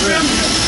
Action!